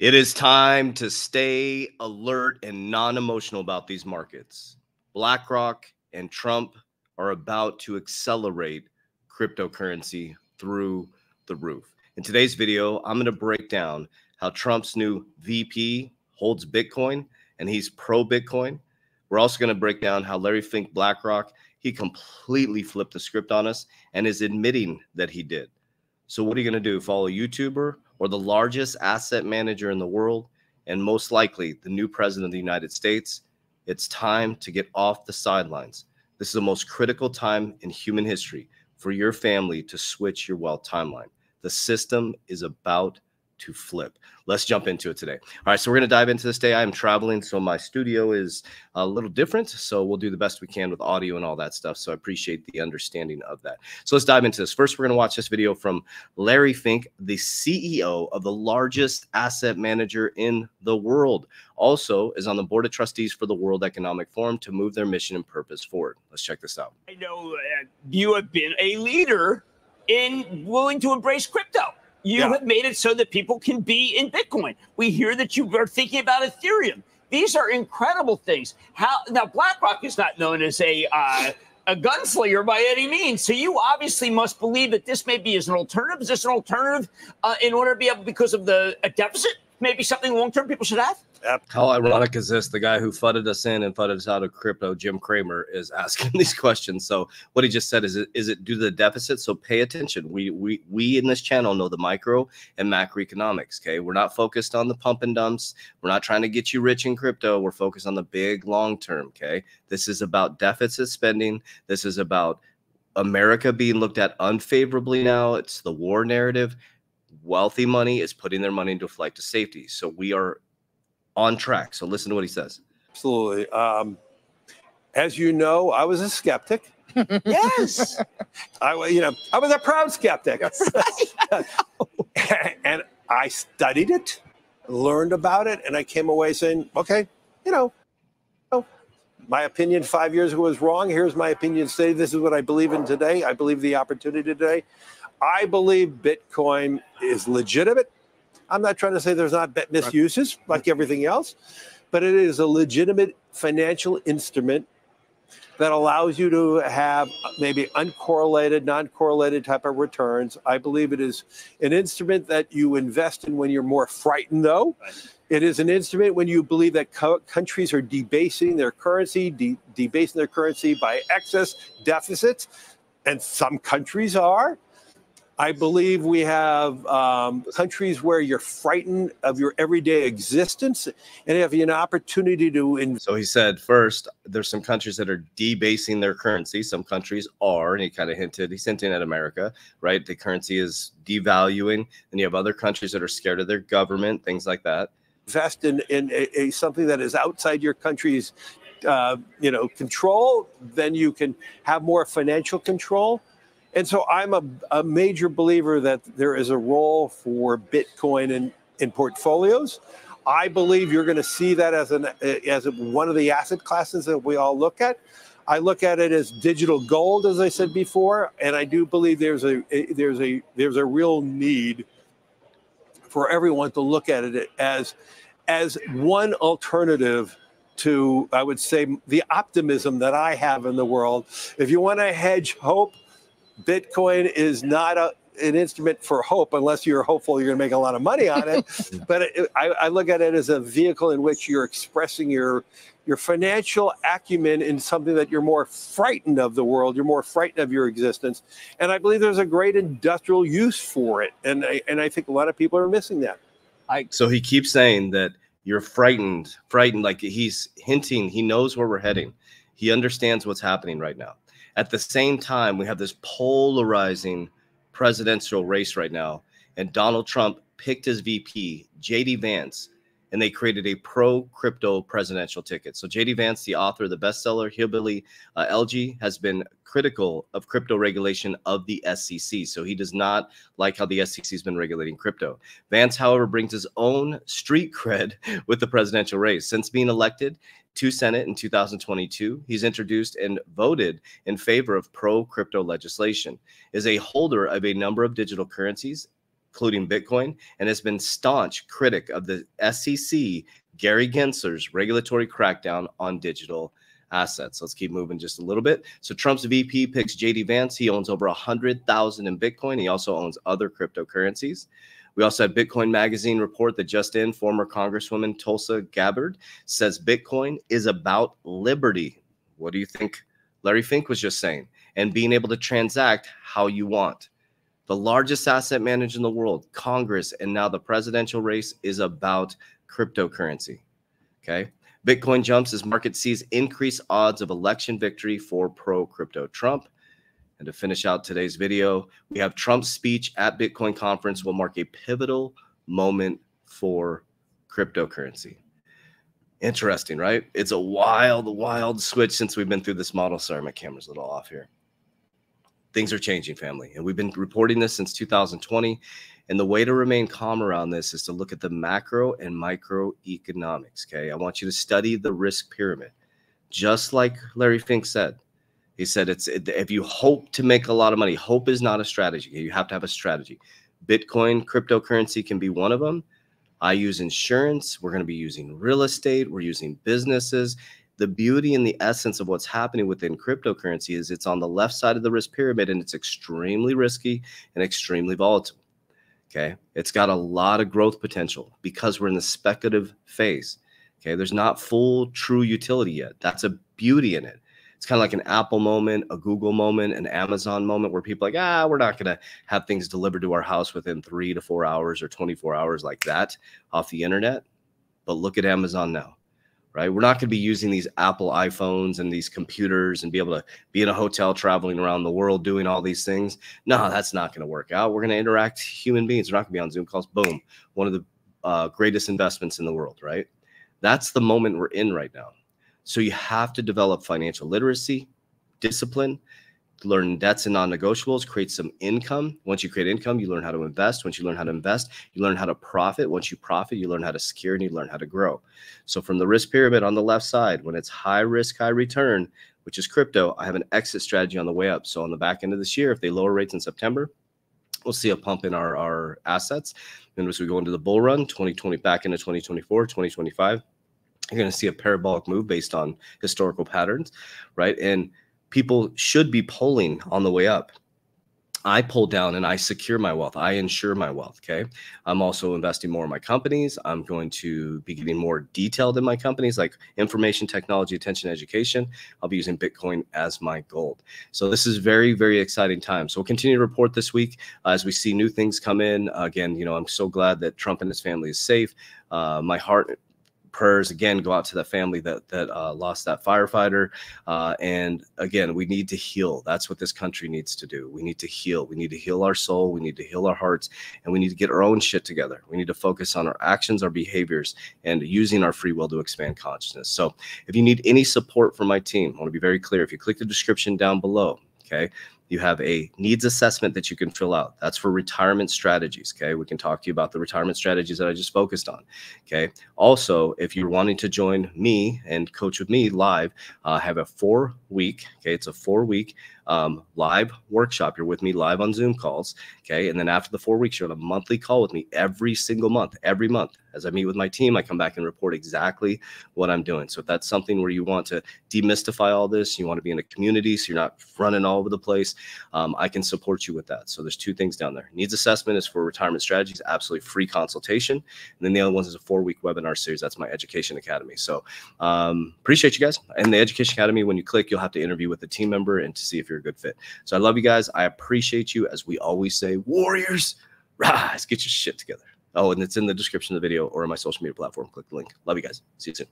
It is time to stay alert and non emotional about these markets. BlackRock and Trump are about to accelerate cryptocurrency through the roof. In today's video, I'm going to break down how Trump's new VP holds Bitcoin and he's pro Bitcoin. We're also going to break down how Larry Fink BlackRock he completely flipped the script on us and is admitting that he did. So what are you going to do? Follow a YouTuber or the largest asset manager in the world, and most likely the new president of the United States, it's time to get off the sidelines. This is the most critical time in human history for your family to switch your wealth timeline. The system is about to flip. Let's jump into it today. All right, so we're going to dive into this day. I'm traveling, so my studio is a little different. So we'll do the best we can with audio and all that stuff. So I appreciate the understanding of that. So let's dive into this. First, we're going to watch this video from Larry Fink, the CEO of the largest asset manager in the world. Also, is on the board of trustees for the World Economic Forum to move their mission and purpose forward. Let's check this out. I know you have been a leader in willing to embrace crypto. You yeah. have made it so that people can be in Bitcoin. We hear that you are thinking about Ethereum. These are incredible things. How now BlackRock is not known as a uh, a gunslinger by any means. So you obviously must believe that this may be as an alternative. Is this an alternative uh, in order to be able because of the a deficit? Maybe something long term people should have. How ironic is this? The guy who fudded us in and fudded us out of crypto, Jim Cramer, is asking these questions. So what he just said is it is it due to the deficit? So pay attention. We we we in this channel know the micro and macroeconomics. Okay, we're not focused on the pump and dumps. We're not trying to get you rich in crypto. We're focused on the big long term. Okay, this is about deficit spending. This is about America being looked at unfavorably now. It's the war narrative. Wealthy money is putting their money into flight to safety. So we are on track. So listen to what he says. Absolutely. Um, as you know, I was a skeptic. yes. I, was, you know, I was a proud skeptic. and I studied it, learned about it, and I came away saying, okay, you know, my opinion five years ago was wrong. Here's my opinion today. This is what I believe in today. I believe the opportunity today. I believe Bitcoin is legitimate. I'm not trying to say there's not misuses like everything else, but it is a legitimate financial instrument that allows you to have maybe uncorrelated, non correlated type of returns. I believe it is an instrument that you invest in when you're more frightened, though. It is an instrument when you believe that co- countries are debasing their currency, de- debasing their currency by excess deficits, and some countries are. I believe we have um, countries where you're frightened of your everyday existence and have an opportunity to. In- so he said, first, there's some countries that are debasing their currency. Some countries are, and he kind of hinted, he's hinting at America, right? The currency is devaluing. And you have other countries that are scared of their government, things like that. Invest in, in a, a something that is outside your country's uh, you know control, then you can have more financial control and so I'm a, a major believer that there is a role for Bitcoin in, in portfolios. I believe you're going to see that as an as one of the asset classes that we all look at. I look at it as digital gold, as I said before, and I do believe there's a, there's a there's a real need for everyone to look at it as as one alternative to I would say the optimism that I have in the world. If you want to hedge hope, Bitcoin is not a, an instrument for hope unless you're hopeful you're going to make a lot of money on it. Mm. but it, I, I, look at it as a vehicle in which you're expressing your your financial acumen in something that you're more frightened of the world. You're more frightened of your existence, and I believe there's a great industrial use for it. And I, and I think a lot of people are missing that. I, so he keeps saying that you're frightened, frightened. Like he's hinting, he knows where we're heading. He understands what's happening right now. At the same time, we have this polarizing presidential race right now, and Donald Trump picked his VP, JD Vance, and they created a pro crypto presidential ticket. So, JD Vance, the author of the bestseller Hillbilly uh, Elegy, has been critical of crypto regulation of the SEC. So, he does not like how the SEC has been regulating crypto. Vance, however, brings his own street cred with the presidential race. Since being elected, to Senate in 2022. He's introduced and voted in favor of pro crypto legislation, is a holder of a number of digital currencies including Bitcoin, and has been staunch critic of the SEC, Gary Gensler's regulatory crackdown on digital assets. Let's keep moving just a little bit. So Trump's VP picks JD Vance. He owns over 100,000 in Bitcoin. He also owns other cryptocurrencies. We also have Bitcoin Magazine report that just in, former Congresswoman Tulsi Gabbard says Bitcoin is about liberty. What do you think Larry Fink was just saying? And being able to transact how you want. The largest asset manager in the world, Congress, and now the presidential race is about cryptocurrency. Okay. Bitcoin jumps as market sees increased odds of election victory for pro crypto Trump. And to finish out today's video, we have Trump's speech at Bitcoin conference will mark a pivotal moment for cryptocurrency. Interesting, right? It's a wild, wild switch since we've been through this model. Sorry, my camera's a little off here. Things are changing, family. And we've been reporting this since 2020. And the way to remain calm around this is to look at the macro and microeconomics. Okay. I want you to study the risk pyramid, just like Larry Fink said. He said, "It's if you hope to make a lot of money, hope is not a strategy. You have to have a strategy. Bitcoin, cryptocurrency can be one of them. I use insurance. We're going to be using real estate. We're using businesses. The beauty and the essence of what's happening within cryptocurrency is it's on the left side of the risk pyramid and it's extremely risky and extremely volatile. Okay. It's got a lot of growth potential because we're in the speculative phase. Okay. There's not full true utility yet. That's a beauty in it it's kind of like an Apple moment, a Google moment, an Amazon moment where people like, ah, we're not going to have things delivered to our house within three to four hours or 24 hours like that off the internet. But look at Amazon now, right? We're not going to be using these Apple iPhones and these computers and be able to be in a hotel traveling around the world doing all these things. No, that's not going to work out. We're going to interact human beings. We're not going to be on Zoom calls. Boom. One of the uh, greatest investments in the world, right? That's the moment we're in right now. So you have to develop financial literacy, discipline, learn debts and non-negotiables, create some income. Once you create income, you learn how to invest. Once you learn how to invest, you learn how to profit. Once you profit, you learn how to secure and you learn how to grow. So from the risk pyramid on the left side, when it's high risk, high return, which is crypto, I have an exit strategy on the way up. So on the back end of this year, if they lower rates in September, we'll see a pump in our, our assets. And as we go into the bull run, 2020 back into 2024, 2025, you're going to see a parabolic move based on historical patterns, right? And people should be pulling on the way up. I pull down and I secure my wealth. I insure my wealth. Okay. I'm also investing more in my companies. I'm going to be getting more detailed in my companies like information technology, attention, education. I'll be using Bitcoin as my gold. So this is very, very exciting time. So we'll continue to report this week uh, as we see new things come in. Again, you know, I'm so glad that Trump and his family is safe. Uh, my heart prayers again go out to that family that that uh, lost that firefighter. Uh, and again, we need to heal. That's what this country needs to do. We need to heal. We need to heal our soul. We need to heal our hearts, and we need to get our own shit together. We need to focus on our actions, our behaviors, and using our free will to expand consciousness. So, if you need any support from my team, I want to be very clear. If you click the description down below, okay you have a needs assessment that you can fill out. That's for retirement strategies. Okay. We can talk to you about the retirement strategies that I just focused on. Okay. Also, if you're wanting to join me and coach with me live, uh, have a four week, okay, it's a four week um, live workshop. You're with me live on Zoom calls. Okay. And then after the four weeks, you're on a monthly call with me every single month, every month. As I meet with my team, I come back and report exactly what I'm doing. So if that's something where you want to demystify all this, you want to be in a community so you're not running all over the place, um, I can support you with that. So there's two things down there. Needs assessment is for retirement strategies, absolutely free consultation. And then the other one is a four week webinar series. That's my education academy. So um, appreciate you guys. And the education academy, when you click, you'll have to interview with a team member and to see if you're a good fit. So I love you guys. I appreciate you. As we always say, warriors, rise, get your shit together. Oh, and it's in the description of the video or on my social media platform. Click the link. Love you guys. See you soon.